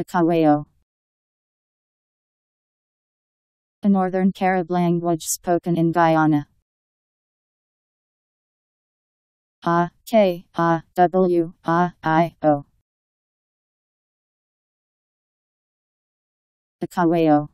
Akawayo. A Northern Carib language spoken in Guyana. A K A W A I O. Akawayo.